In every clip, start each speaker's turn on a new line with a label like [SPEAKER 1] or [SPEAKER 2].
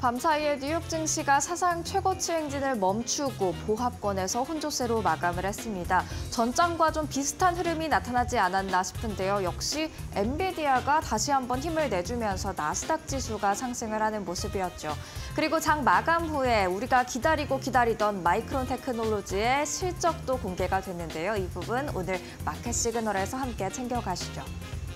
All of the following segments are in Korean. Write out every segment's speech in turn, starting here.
[SPEAKER 1] 밤사이에 뉴욕 증시가 사상 최고치 행진을 멈추고 보합권에서 혼조세로 마감을 했습니다. 전장과 좀 비슷한 흐름이 나타나지 않았나 싶은데요. 역시 엔비디아가 다시 한번 힘을 내주면서 나스닥 지수가 상승을 하는 모습이었죠. 그리고 장 마감 후에 우리가 기다리고 기다리던 마이크론 테크놀로지의 실적도 공개가 됐는데요. 이 부분 오늘 마켓 시그널에서 함께 챙겨가시죠.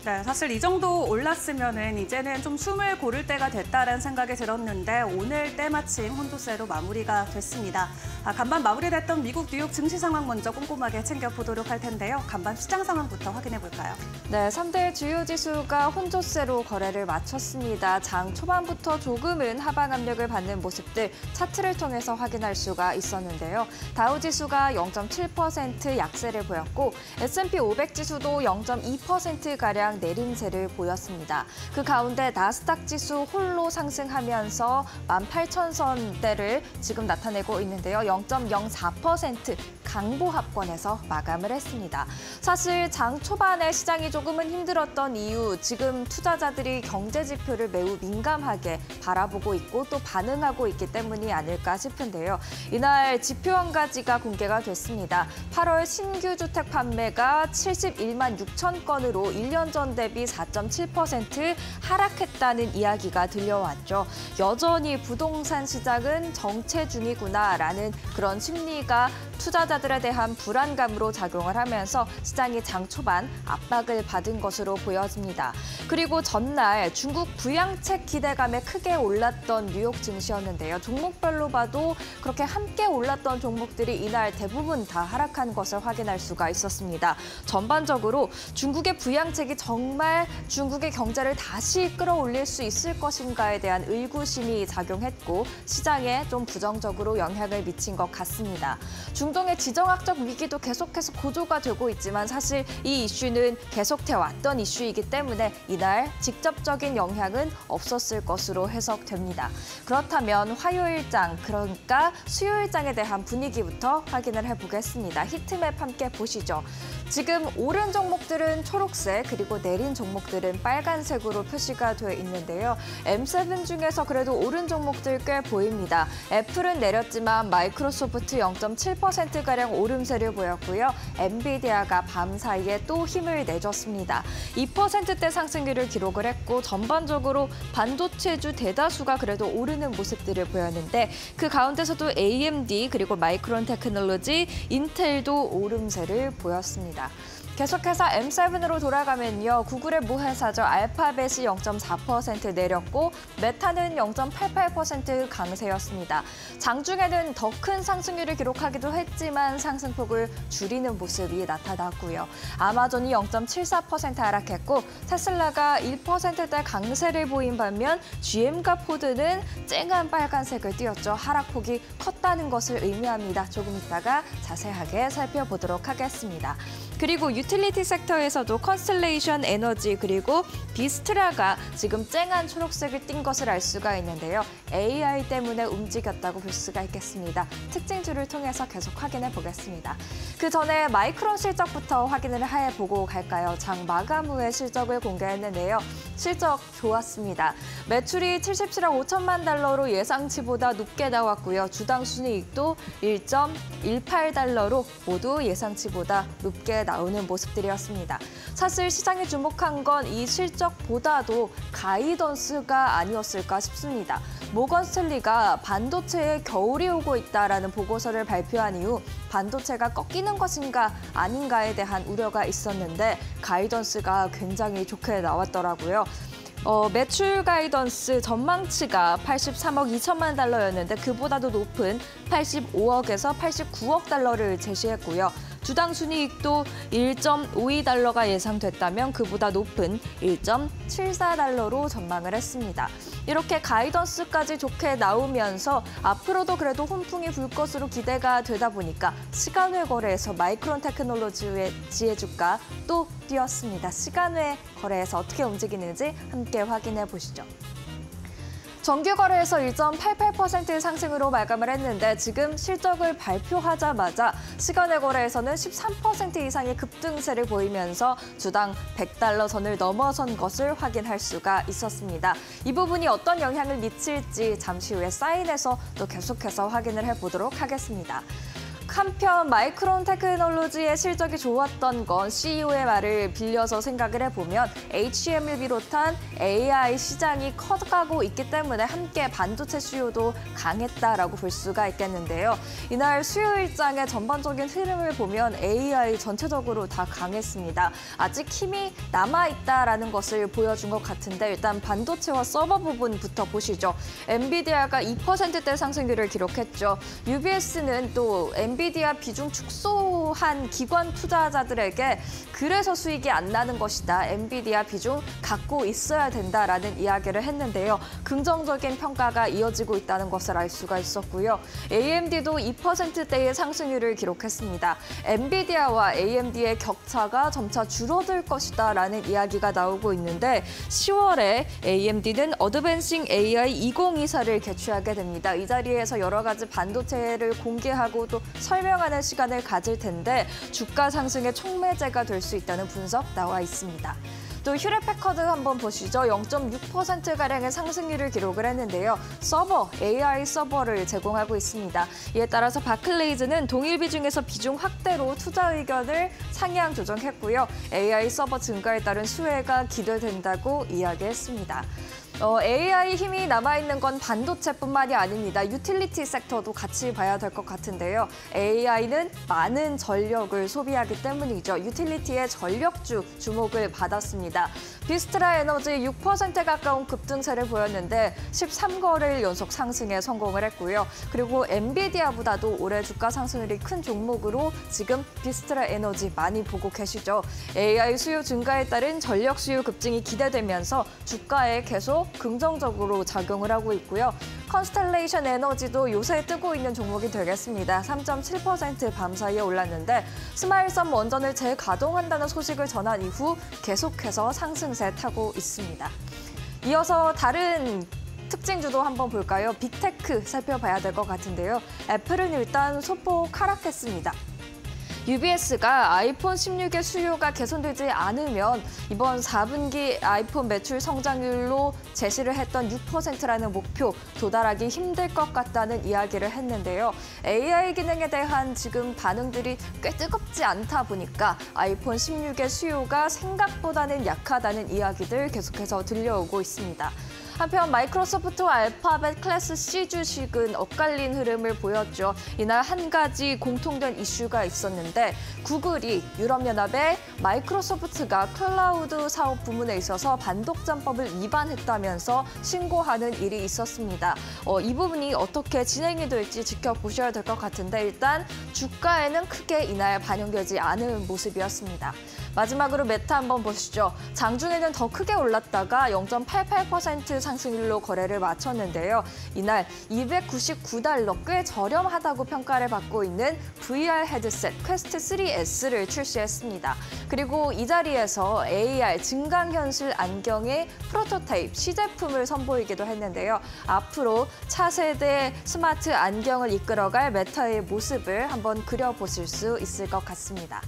[SPEAKER 2] 네, 사실 이 정도 올랐으면은 이제는 좀 숨을 고를 때가 됐다는 생각이 들었는데 오늘 때마침 혼조세로 마무리가 됐습니다. 아, 간밤 마무리됐던 미국 뉴욕 증시 상황 먼저 꼼꼼하게 챙겨보도록 할 텐데요. 간밤 시장 상황부터 확인해 볼까요?
[SPEAKER 1] 네, 3대 주요 지수가 혼조세로 거래를 마쳤습니다. 장 초반부터 조금은 하방 압력을 받는 모습들 차트를 통해서 확인할 수가 있었는데요. 다우 지수가 0.7% 약세를 보였고 S&P 500 지수도 0.2%가량 가량 내림세를 보였습니다. 그 가운데 나스닥 지수 홀로 상승하면서 18,000선대를 지금 나타내고 있는데요. 0.04% 강보합권에서 마감을 했습니다. 사실 장 초반에 시장이 조금은 힘들었던 이유, 지금 투자자들이 경제 지표를 매우 민감하게 바라보고 있고 또 반응하고 있기 때문이 아닐까 싶은데요. 이날 지표 한 가지가 공개가 됐습니다. 8월 신규 주택 판매가 71만 6천 건으로 1년 전 대비 4.7% 하락했다는 이야기가 들려왔죠. 여전히 부동산 시장은 정체 중이구나라는 그런 심리가 투자자들에 대한 불안감으로 작용을 하면서 시장이 장 초반 압박을 받은 것으로 보여집니다. 그리고 전날 중국 부양책 기대감에 크게 올랐던 뉴욕 증시였는데요. 종목별로 봐도 그렇게 함께 올랐던 종목들이 이날 대부분 다 하락한 것을 확인할 수가 있었습니다. 전반적으로 중국의 부양책이 정말 중국의 경제를 다시 끌어올릴 수 있을 것인가에 대한 의구심이 작용했고 시장에 좀 부정적으로 영향을 미친 것 같습니다. 중 동의 지정학적 위기도 계속해서 고조가 되고 있지만 사실 이 이슈는 계속돼 왔던 이슈이기 때문에 이날 직접적인 영향은 없었을 것으로 해석됩니다. 그렇다면 화요일장, 그러니까 수요일장에 대한 분위기부터 확인을 해보겠습니다. 히트맵 함께 보시죠. 지금 오른 종목들은 초록색, 그리고 내린 종목들은 빨간색으로 표시가 되어 있는데요. M7 중에서 그래도 오른 종목들 꽤 보입니다. 애플은 내렸지만 마이크로소프트 0.7%가량 오름세를 보였고요. 엔비디아가 밤 사이에 또 힘을 내줬습니다. 2%대 상승률을 기록을 했고 전반적으로 반도체주 대다수가 그래도 오르는 모습들을 보였는데 그 가운데서도 AMD 그리고 마이크론 테크놀로지, 인텔도 오름세를 보였습니다. 的。 계속해서 M7으로 돌아가면요. 구글의 무회사죠. 알파벳이 0.4% 내렸고 메타는 0.88% 강세였습니다. 장중에는 더 큰 상승률을 기록하기도 했지만 상승폭을 줄이는 모습이 나타났고요. 아마존이 0.74% 하락했고 테슬라가 1%대 강세를 보인 반면 GM과 포드는 쨍한 빨간색을 띄었죠. 하락폭이 컸다는 것을 의미합니다. 조금 있다가 자세하게 살펴보도록 하겠습니다. 그리고 유틸리티 섹터에서도 컨스텔레이션 에너지 그리고 비스트라가 지금 쨍한 초록색을 띈 것을 알 수가 있는데요. AI 때문에 움직였다고 볼 수가 있겠습니다. 특징주를 통해서 계속 확인해 보겠습니다. 그 전에 마이크론 실적부터 확인을 해 보고 갈까요? 장 마감 후에 실적을 공개했는데요. 실적 좋았습니다. 매출이 77억 5천만 달러로 예상치보다 높게 나왔고요. 주당 순이익도 1.18달러로 모두 예상치보다 높게 나 오는 모습들이었습니다. 사실 시장이 주목한 건 이 실적보다도 가이던스가 아니었을까 싶습니다. 모건 스탠리가 반도체에 겨울이 오고 있다라는 보고서를 발표한 이후 반도체가 꺾이는 것인가 아닌가에 대한 우려가 있었는데 가이던스가 굉장히 좋게 나왔더라고요. 어, 매출 가이던스 전망치가 83억 2천만 달러였는데 그보다도 높은 85억에서 89억 달러를 제시했고요. 주당 순이익도 1.52달러가 예상됐다면 그보다 높은 1.74달러로 전망을 했습니다. 이렇게 가이던스까지 좋게 나오면서 앞으로도 그래도 훈풍이 불 것으로 기대가 되다 보니까 시간외 거래에서 마이크론 테크놀로지의 지혜 주가 또 뛰었습니다. 시간외 거래에서 어떻게 움직이는지 함께 확인해 보시죠. 정규 거래에서 1.88% 상승으로 마감을 했는데 지금 실적을 발표하자마자 시간의 거래에서는 13% 이상의 급등세를 보이면서 주당 100달러 선을 넘어선 것을 확인할 수가 있었습니다. 이 부분이 어떤 영향을 미칠지 잠시 후에 사인에서 또 계속해서 확인을 해보도록 하겠습니다. 한편 마이크론 테크놀로지의 실적이 좋았던 건 CEO의 말을 빌려서 생각을 해보면 HM을 비롯한 AI 시장이 커가고 있기 때문에 함께 반도체 수요도 강했다라고 볼 수가 있겠는데요. 이날 수요 일장의 전반적인 흐름을 보면 AI 전체적으로 다 강했습니다. 아직 힘이 남아있다라는 것을 보여준 것 같은데 일단 반도체와 서버 부분부터 보시죠. 엔비디아가 2%대 상승률을 기록했죠. UBS는 또 엔비디아 비중 축소한 기관 투자자들에게 그래서 수익이 안 나는 것이다. 엔비디아 비중 갖고 있어야 된다라는 이야기를 했는데요. 긍정적인 평가가 이어지고 있다는 것을 알 수가 있었고요. AMD도 2%대의 상승률을 기록했습니다. 엔비디아와 AMD의 격차가 점차 줄어들 것이다라는 이야기가 나오고 있는데 10월에 AMD는 Advancing AI 2024를 개최하게 됩니다. 이 자리에서 여러 가지 반도체를 공개하고 또 설 명하는 시간을 가질 텐데 주가 상승의 촉매제가 될 수 있다는 분석 나와 있습니다. 또 휴렛패커드 한번 보시죠. 0.6%가량의 상승률을 기록을 했는데요. 서버, AI 서버를 제공하고 있습니다. 이에 따라서 바클레이즈는 동일 비 중에서 비중 확대로 투자 의견을 상향 조정했고요. AI 서버 증가에 따른 수혜가 기대된다고 이야기했습니다. 어, AI 힘이 남아있는 건 반도체뿐만이 아닙니다. 유틸리티 섹터도 같이 봐야 될 것 같은데요. AI는 많은 전력을 소비하기 때문이죠. 유틸리티의 전력주 주목을 받았습니다. 비스트라 에너지 6% 가까운 급등세를 보였는데 13거래일 연속 상승에 성공을 했고요. 그리고 엔비디아보다도 올해 주가 상승률이 큰 종목으로 지금 비스트라 에너지 많이 보고 계시죠. AI 수요 증가에 따른 전력 수요 급증이 기대되면서 주가에 계속 긍정적으로 작용을 하고 있고요. 컨스텔레이션 에너지도 요새 뜨고 있는 종목이 되겠습니다. 3.7% 밤 사이에 올랐는데 스리마일섬 원전을 재가동한다는 소식을 전한 이후 계속해서 상승세 타고 있습니다. 이어서 다른 특징주도 한번 볼까요? 빅테크 살펴봐야 될 것 같은데요. 애플은 일단 소폭 하락했습니다. UBS가 아이폰 16의 수요가 개선되지 않으면 이번 4분기 아이폰 매출 성장률로 제시를 했던 6%라는 목표 도달하기 힘들 것 같다는 이야기를 했는데요. AI 기능에 대한 지금 반응들이 꽤 뜨겁지 않다 보니까 아이폰 16의 수요가 생각보다는 약하다는 이야기들 계속해서 들려오고 있습니다. 한편 마이크로소프트와 알파벳 클래스 C 주식은 엇갈린 흐름을 보였죠. 이날 한 가지 공통된 이슈가 있었는데 구글이 유럽연합에 마이크로소프트가 클라우드 사업 부문에 있어서 반독점법을 위반했다면서 신고하는 일이 있었습니다. 어, 이 부분이 어떻게 진행이 될지 지켜보셔야 될 것 같은데 일단 주가에는 크게 이날 반영되지 않은 모습이었습니다. 마지막으로 메타 한번 보시죠. 장중에는 더 크게 올랐다가 0.88% 상승률로 거래를 마쳤는데요. 이날 299달러 꽤 저렴하다고 평가를 받고 있는 VR 헤드셋 퀘스트 3S를 출시했습니다. 그리고 이 자리에서 AR 증강현실 안경의 프로토타입 시제품을 선보이기도 했는데요. 앞으로 차세대 스마트 안경을 이끌어갈 메타의 모습을 한번 그려보실 수 있을 것 같습니다.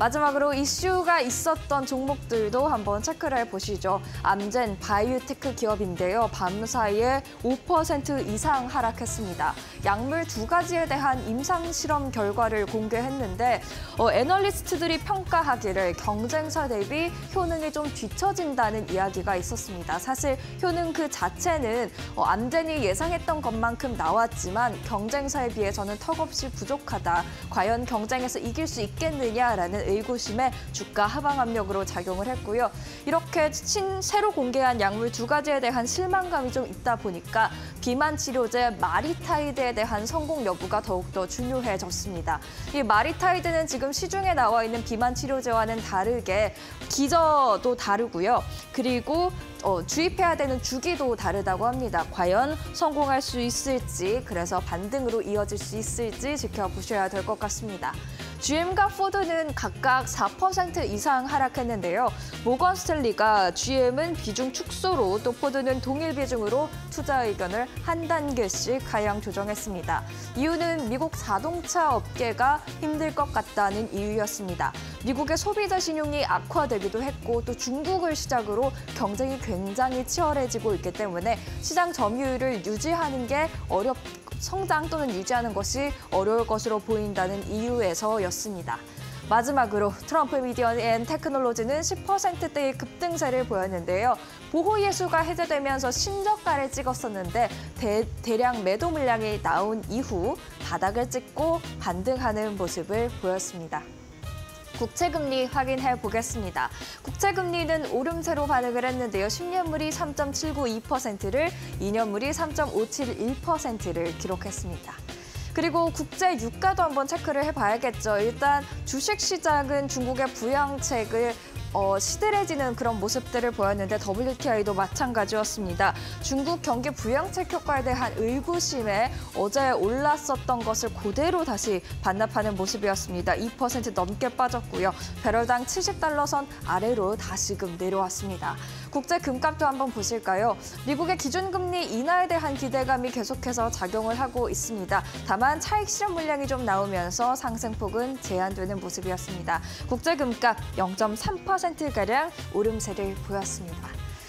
[SPEAKER 1] 마지막으로 이슈가 있었던 종목들도 한번 체크를 해보시죠. 암젠 바이오테크 기업인데요. 밤 사이에 5% 이상 하락했습니다. 약물 두 가지에 대한 임상 실험 결과를 공개했는데 어, 애널리스트들이 평가하기를 경쟁사 대비 효능이 좀 뒤처진다는 이야기가 있었습니다. 사실 효능 그 자체는 어, 암젠이 예상했던 것만큼 나왔지만 경쟁사에 비해서는 턱없이 부족하다. 과연 경쟁에서 이길 수 있겠느냐라는 의구심에 주가 하방 압력으로 작용을 했고요. 이렇게 신, 새로 공개한 약물 두 가지에 대한 실망감이 좀 있다 보니까 비만 치료제 마리타이드에 대한 성공 여부가 더욱더 중요해졌습니다. 이 마리타이드는 지금 시중에 나와 있는 비만 치료제와는 다르게 기전도 다르고요. 그리고 어, 주입해야 되는 주기도 다르다고 합니다. 과연 성공할 수 있을지, 그래서 반등으로 이어질 수 있을지 지켜보셔야 될 것 같습니다. GM과 포드는 각각 4% 이상 하락했는데요. 모건 스탠리가 GM은 비중 축소로 또 포드는 동일 비중으로 투자 의견을 한 단계씩 하향 조정했습니다. 이유는 미국 자동차 업계가 힘들 것 같다는 이유였습니다. 미국의 소비자 신용이 악화되기도 했고 또 중국을 시작으로 경쟁이 굉장히 치열해지고 있기 때문에 시장 점유율을 유지하는 게 어렵 성장 또는 유지하는 것이 어려울 것으로 보인다는 이유에서였습니다. 마지막으로 트럼프 미디어 앤 테크놀로지는 10%대의 급등세를 보였는데요. 보호 예수가 해제되면서 신저가를 찍었었는데 대, 대량 매도 물량이 나온 이후 바닥을 찍고 반등하는 모습을 보였습니다. 국채금리 확인해 보겠습니다. 국채금리는 오름세로 반응을 했는데요. 10년물이 3.792%를, 2년물이 3.571%를 기록했습니다. 그리고 국제 유가도 한번 체크를 해봐야겠죠. 일단 주식 시장은 중국의 부양책을 어, 시들해지는 그런 모습들을 보였는데 WTI도 마찬가지였습니다. 중국 경기 부양책 효과에 대한 의구심에 어제 올랐었던 것을 그대로 다시 반납하는 모습이었습니다. 2% 넘게 빠졌고요. 배럴당 70달러 선 아래로 다시금 내려왔습니다. 국제 금값도 한번 보실까요? 미국의 기준금리 인하에 대한 기대감이 계속해서 작용을 하고 있습니다. 다만 차익 실현 물량이 좀 나오면서 상승폭은 제한되는 모습이었습니다. 국제 금값 0.3%가량 오름세를 보였습니다.